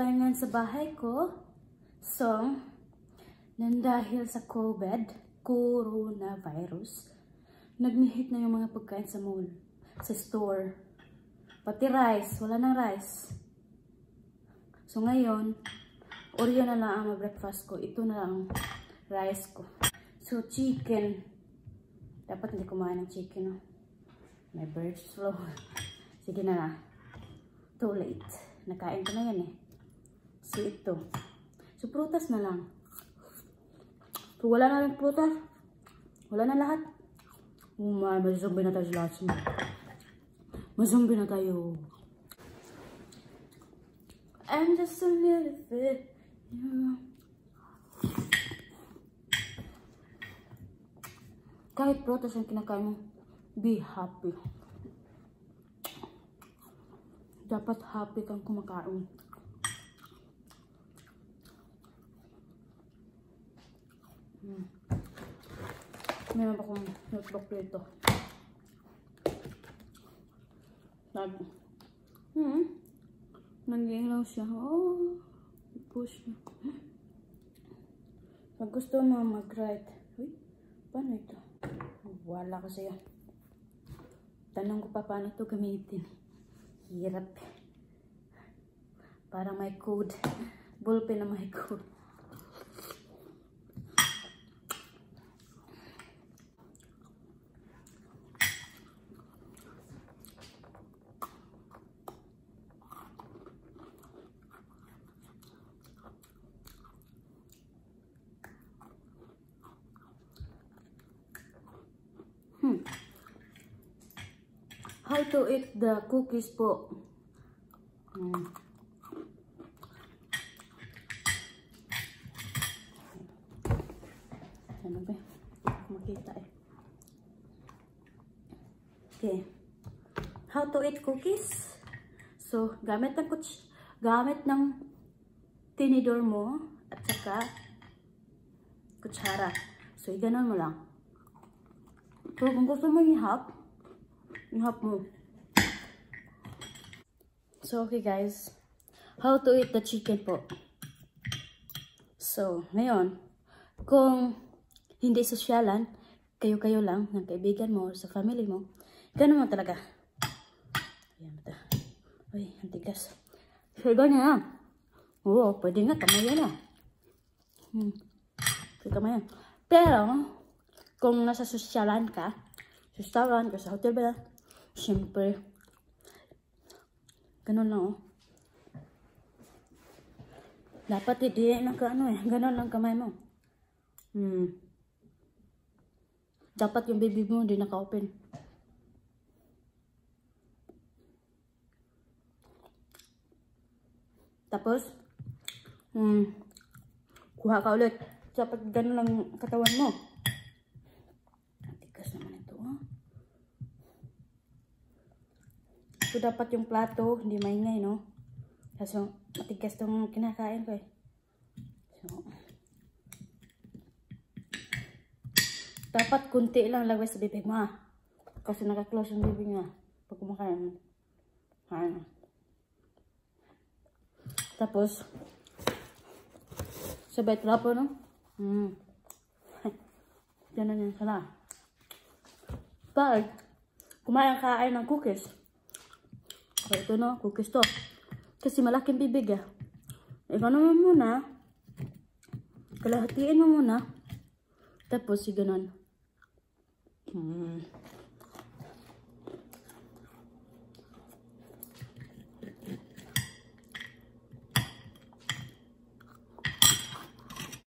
tayo ngayon sa bahay ko. So, nandahil sa COVID, coronavirus, nagnihit na yung mga pagkain sa mall, sa store. Pati rice, wala nang rice. So ngayon, Oreo na lang ang breakfast ko. Ito na lang rice ko. So chicken. Dapat hindi kumain ng chicken. No? May bird flu. Sige na na. Too late. Nakain ko na yan eh. So ito. So prutas na lang. Kung wala na rin prutas, wala na lahat. Oh my, may zombie na tayo sa lahat. May zombie na tayo. I'm just a little bit, you know. Kahit prutas ang kinakain mo, be happy. Dapat happy kang kumakain. Hmm. Meron pa akong notebook dito. Nag... Hmm. Nag-ilaw siya. Oh. Push na. Pag gusto mo mag-write. Uy, paano ito? Wala ko sa'yo. Tanong ko pa paano ito gamitin. Hirap. Parang may code. Ballpen na may code. How to eat the cookies po. Hmm. Ano ba? Makita eh. Okay. How to eat cookies? So, gamit ng kuts gamit ng tinidor mo at saka kutsara. So, iganon mo lang. So, kung gusto mo i-hap, i-hap mo. So, okay guys. How to eat the chicken po. So, ngayon, kung hindi sosyalan, kayo-kayo lang, ng kaibigan mo, or sa family mo, ganun mo talaga. Ayan ito. Uy, antigas. So, ganyan. Oo, pwede nga, kamay yan ah. Hmm. Pwede kamay yan. Pero, kung nasa sosyalan ka, restaurant, o sa hotel ba, syempre, ganun lang oh. Dapat hindi naka ano eh, ganun lang kamay mo. Hmm. Dapat yung baby mo hindi naka-open. Tapos, hmm, kuha ka ulit. Dapat ganun lang katawan mo. Tigas naman ito, oh. So, dapat yung plato, hindi maingay, no? Kaso, matigas itong kinakain ko, eh. So, dapat kunti lang lagay sa bibig mo, ah. Kasi naka-close yung bibig niya. Pag kumakain. Ano. Tapos, sabay trapo, no? Hmm. Ganun yan sana. Pag, kumain ka ay ng cookies. Ito no, cookies to. Kasi malaking bibig ah. Ikaw naman muna. Kalahatiin mo muna. Tapos, si ganun. Hmm.